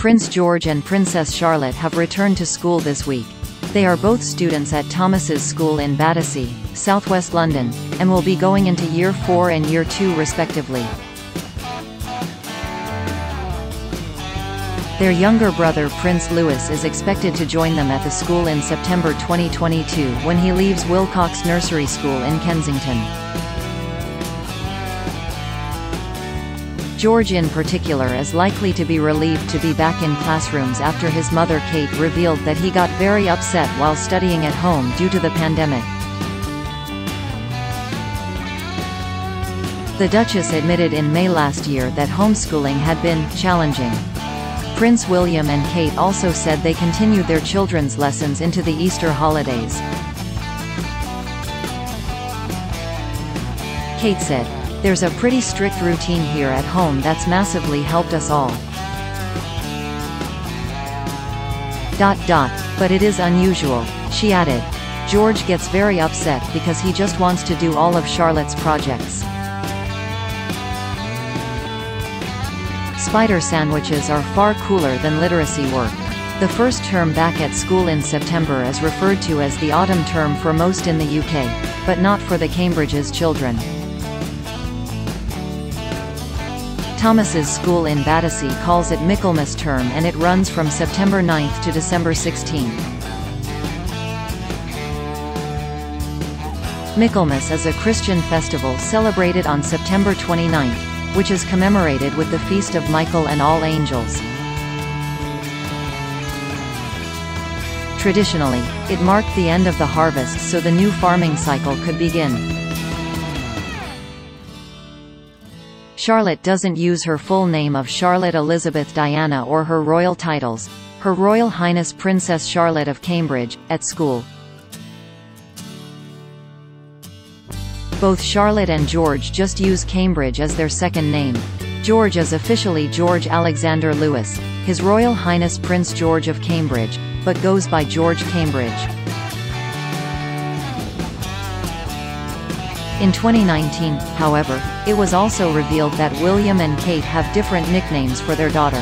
Prince George and Princess Charlotte have returned to school this week. They are both students at Thomas's School in Battersea, southwest London, and will be going into Year 4 and Year 2 respectively. Their younger brother Prince Louis is expected to join them at the school in September 2022 when he leaves Willcocks Nursery School in Kensington. George in particular is likely to be relieved to be back in classrooms after his mother Kate revealed that he got very upset while studying at home due to the pandemic. The Duchess admitted in May last year that homeschooling had been challenging. Prince William and Kate also said they continued their children's lessons into the Easter holidays. Kate said, There's a pretty strict routine here at home that's massively helped us all. Dot dot, but it is unusual, she added. George gets very upset because he just wants to do all of Charlotte's projects. Spider sandwiches are far cooler than literacy work. The first term back at school in September is referred to as the autumn term for most in the UK, but not for the Cambridge's children. Thomas's school in Battersea calls it Michaelmas term and it runs from September 9 to December 16. Michaelmas is a Christian festival celebrated on September 29 which is commemorated with the Feast of Michael and All Angels. Traditionally, it marked the end of the harvest so the new farming cycle could begin. Charlotte doesn't use her full name of Charlotte Elizabeth Diana or her royal titles. Her Royal Highness Princess Charlotte of Cambridge, at school. Both Charlotte and George just use Cambridge as their second name. George is officially George Alexander Lewis, His Royal Highness Prince George of Cambridge, but goes by George Cambridge. In 2019, however, it was also revealed that William and Kate have different nicknames for their daughter.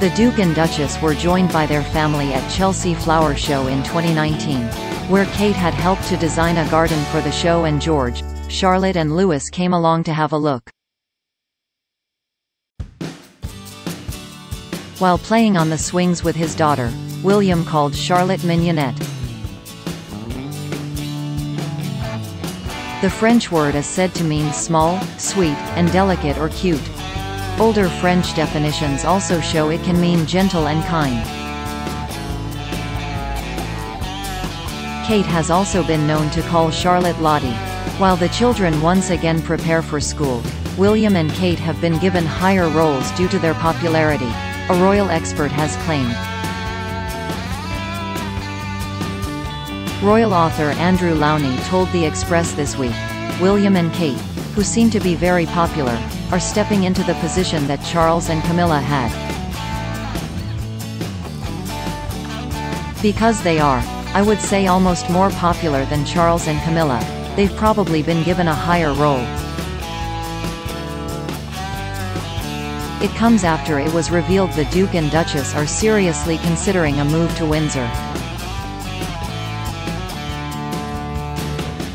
The Duke and Duchess were joined by their family at Chelsea Flower Show in 2019 where Kate had helped to design a garden for the show and George, Charlotte and Louis came along to have a look. While playing on the swings with his daughter, William called Charlotte mignonette. The French word is said to mean small, sweet, and delicate or cute. Older French definitions also show it can mean gentle and kind. Kate has also been known to call Charlotte Lottie. While the children once again prepare for school, William and Kate have been given higher roles due to their popularity, a royal expert has claimed. Royal author Andrew Lownie told The Express this week, William and Kate, who seem to be very popular, are stepping into the position that Charles and Camilla had. Because they are, I would say almost more popular than Charles and Camilla. They've probably been given a higher role. It comes after it was revealed the Duke and Duchess are seriously considering a move to Windsor.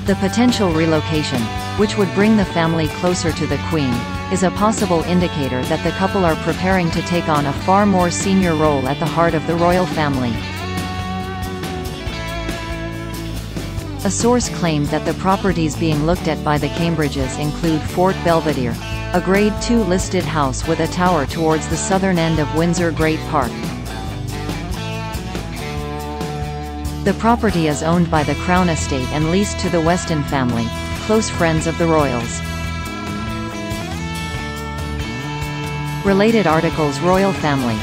The potential relocation, which would bring the family closer to the Queen, is a possible indicator that the couple are preparing to take on a far more senior role at the heart of the royal family. A source claimed that the properties being looked at by the Cambridges include Fort Belvedere, a Grade II listed house with a tower towards the southern end of Windsor Great Park. The property is owned by the Crown Estate and leased to the Weston family, close friends of the royals. Related articles Royal Family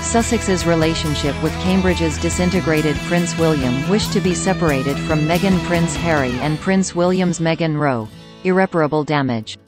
Sussex's relationship with Cambridge's disintegrated Prince William wished to be separated from Meghan Prince Harry and Prince William's Meghan Roe. Irreparable damage